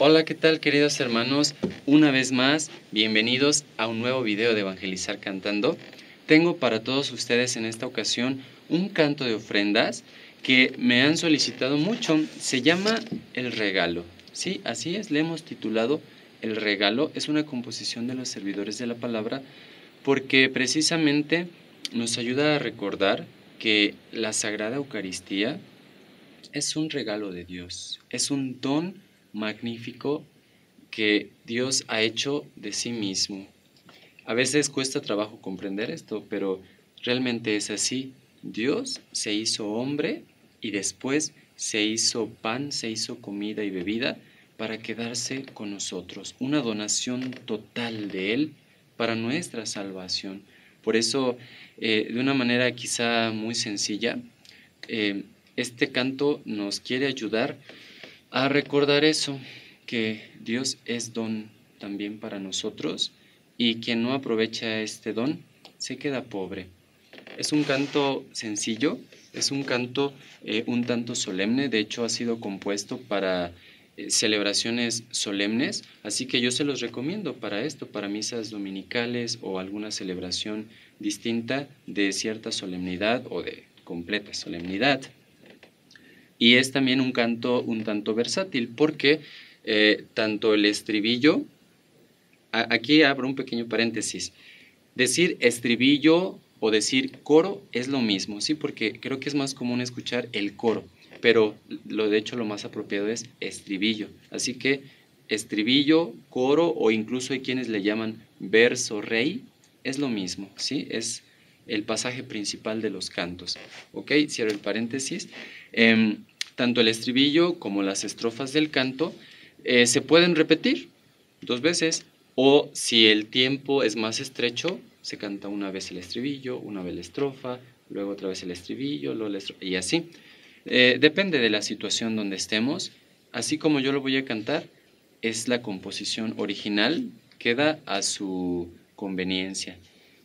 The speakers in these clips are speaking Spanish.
Hola, ¿qué tal queridos hermanos? Una vez más, bienvenidos a un nuevo video de Evangelizar Cantando. Tengo para todos ustedes en esta ocasión un canto de ofrendas que me han solicitado mucho. Se llama El Regalo. Sí, así es, le hemos titulado El Regalo. Es una composición de los servidores de la palabra porque precisamente nos ayuda a recordar que la Sagrada Eucaristía es un regalo de Dios, es un don magnífico que Dios ha hecho de sí mismo. A veces cuesta trabajo comprender esto, pero realmente es así. Dios se hizo hombre y después se hizo pan, se hizo comida y bebida para quedarse con nosotros. Una donación total de Él para nuestra salvación. Por eso, eh, de una manera quizá muy sencilla, eh, este canto nos quiere ayudar a recordar eso, que Dios es don también para nosotros y quien no aprovecha este don se queda pobre. Es un canto sencillo, es un canto eh, un tanto solemne, de hecho ha sido compuesto para eh, celebraciones solemnes, así que yo se los recomiendo para esto, para misas dominicales o alguna celebración distinta de cierta solemnidad o de completa solemnidad. Y es también un canto un tanto versátil porque eh, tanto el estribillo, aquí abro un pequeño paréntesis, decir estribillo o decir coro es lo mismo, ¿sí? Porque creo que es más común escuchar el coro, pero lo de hecho lo más apropiado es estribillo. Así que estribillo, coro o incluso hay quienes le llaman verso rey, es lo mismo, ¿sí? Es el pasaje principal de los cantos. ¿Ok? Cierro el paréntesis. Em, tanto el estribillo como las estrofas del canto eh, se pueden repetir dos veces o si el tiempo es más estrecho, se canta una vez el estribillo, una vez la estrofa, luego otra vez el estribillo, luego la y así. Eh, depende de la situación donde estemos. Así como yo lo voy a cantar, es la composición original, queda a su conveniencia.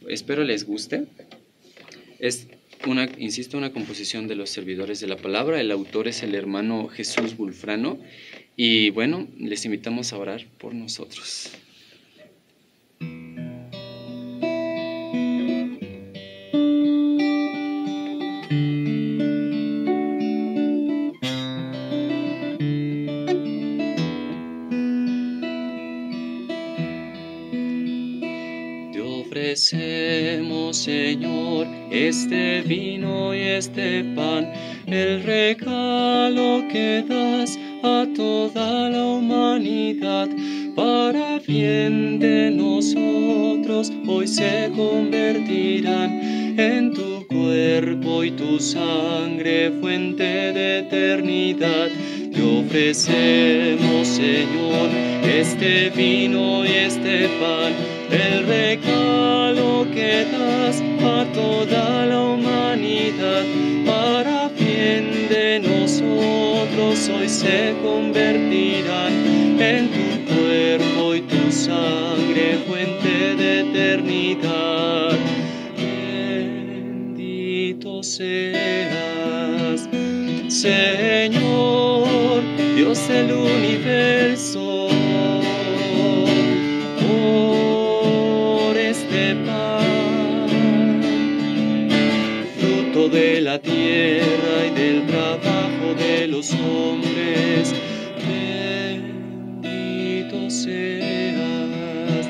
Espero les guste. Es una, insisto, una composición de los servidores de la palabra. El autor es el hermano Jesús Bulfrano. Y bueno, les invitamos a orar por nosotros. ofrecemos, Señor, este vino y este pan, el regalo que das a toda la humanidad. Para bien de nosotros hoy se convertirán en tu cuerpo y tu sangre, fuente de eternidad. Te ofrecemos, Señor, este vino y este pan, el regalo a toda la humanidad, para bien de nosotros hoy se convertirán en tu cuerpo y tu sangre, fuente de eternidad. Bendito seas, Señor Dios del universo, la tierra y del trabajo de los hombres, bendito seas,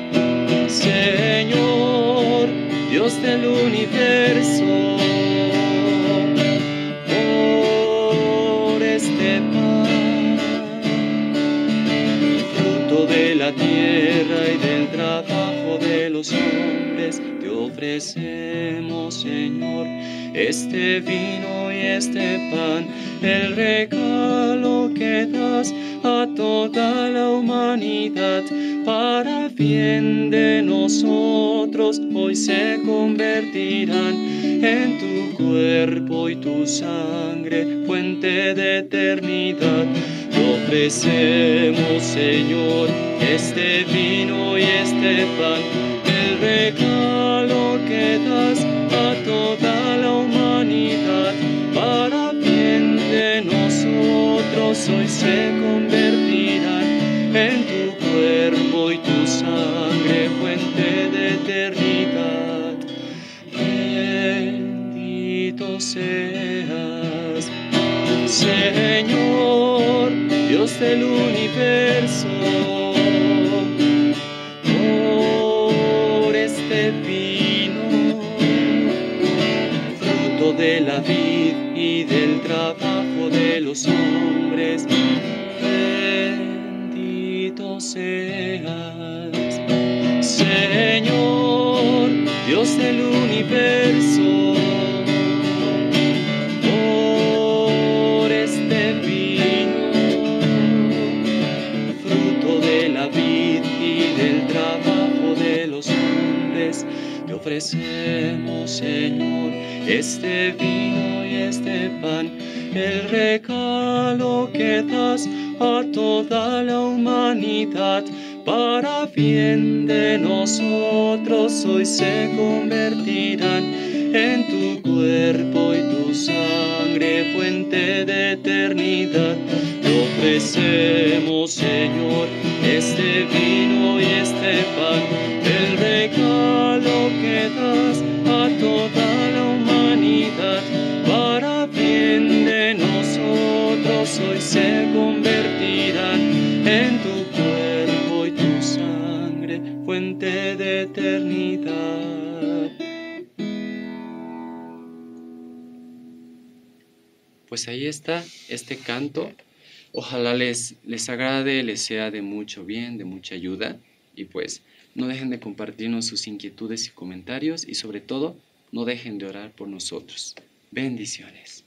Señor, Dios del universo. tierra y del trabajo de los hombres, te ofrecemos, Señor, este vino y este pan, el regalo que das a toda la humanidad. Para bien de nosotros hoy se convertirán en tu cuerpo y tu sangre, fuente de eternidad ofrecemos, Señor, este vino y este pan, el regalo hoy se convertirán en tu cuerpo y tu sangre, fuente de eternidad. Bendito seas, Señor, Dios del universo. Por este vino, fruto de la vida y del trabajo de los hombres bendito seas, Señor, Dios del universo. por este vino, fruto de la vid y del trabajo de los hombres, ofrecemos, Señor, este vino y este pan, el regalo que das a toda la humanidad. Para bien de nosotros hoy se convertirán en tu cuerpo y tu sangre, fuente de eternidad. Te ofrecemos, Señor, este vino y este pan, Pues ahí está este canto. Ojalá les, les agrade, les sea de mucho bien, de mucha ayuda. Y pues no dejen de compartirnos sus inquietudes y comentarios y sobre todo no dejen de orar por nosotros. Bendiciones.